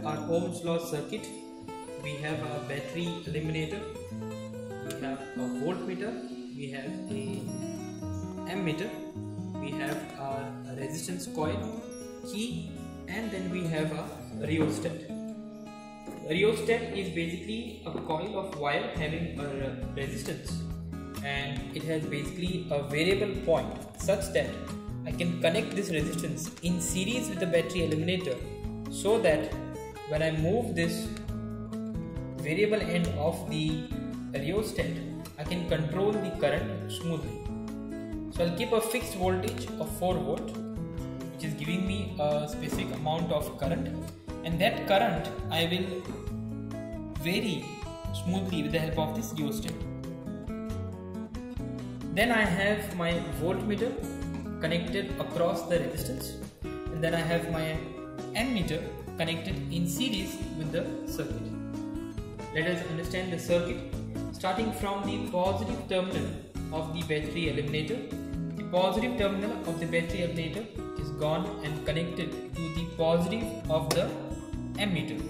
Ohm's law circuit, we have a battery eliminator, we have a voltmeter, we have a ammeter, we have a resistance coil, key, and then we have a rheostat. A rheostat is basically a coil of wire having a resistance and it has basically a variable point such that I can connect this resistance in series with the battery eliminator so that when I move this variable end of the rheostat I can control the current smoothly. So I'll keep a fixed voltage of 4 volt which is giving me a specific amount of current and that current I will vary smoothly with the help of this rheostat. Then I have my voltmeter connected across the resistance and then I have my ammeter connected in series with the circuit. Let us understand the circuit starting from the positive terminal of the battery eliminator. The positive terminal of the battery eliminator is gone and connected to the positive of the ammeter.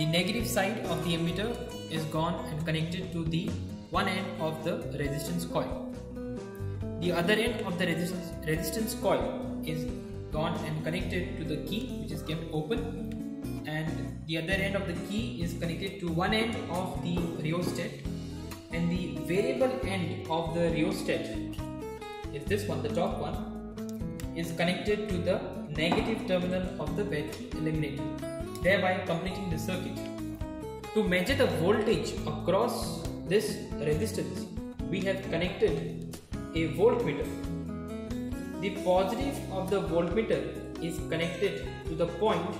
The negative side of the ammeter is gone and connected to the one end of the resistance coil. The other end of the resistance, resistance coil is gone and connected to the key which is kept open. And the other end of the key is connected to one end of the rheostat. And the variable end of the rheostat is this one the top one is connected to the negative terminal of the battery eliminator thereby completing the circuit. To measure the voltage across this resistance we have connected a voltmeter. The positive of the voltmeter is connected to the point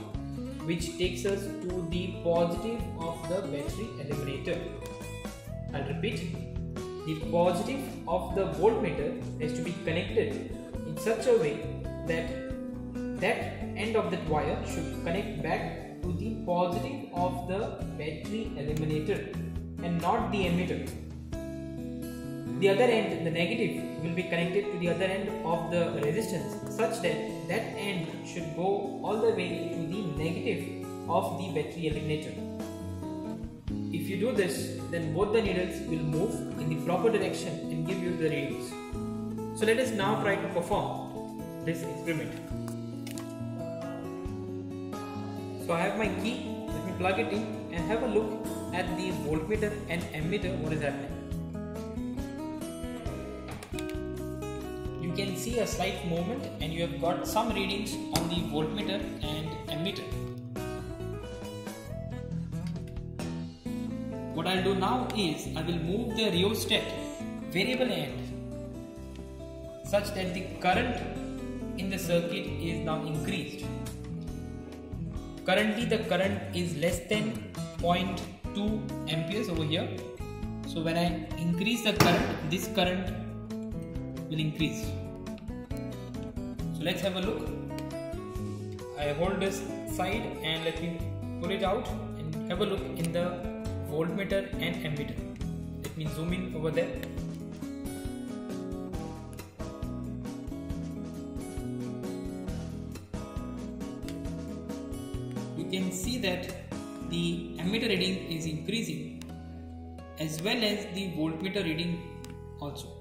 which takes us to the positive of the battery eliminator. I'll repeat. The positive of the voltmeter has to be connected in such a way that that end of that wire should connect back to the positive of the battery eliminator and not the ammeter the other end, the negative, will be connected to the other end of the resistance such that that end should go all the way to the negative of the battery eliminator. If you do this, then both the needles will move in the proper direction and give you the readings. So let us now try to perform this experiment. So I have my key, let me plug it in and have a look at the voltmeter and ammeter what is happening. Can see a slight movement and you have got some readings on the voltmeter and ammeter. What I'll do now is I will move the rheostat variable end such that the current in the circuit is now increased. Currently the current is less than 0.2 amperes over here. So when I increase the current, this current will increase let's have a look. I hold this side and let me pull it out and have a look in the voltmeter and ammeter. Let me zoom in over there. You can see that the ammeter reading is increasing as well as the voltmeter reading also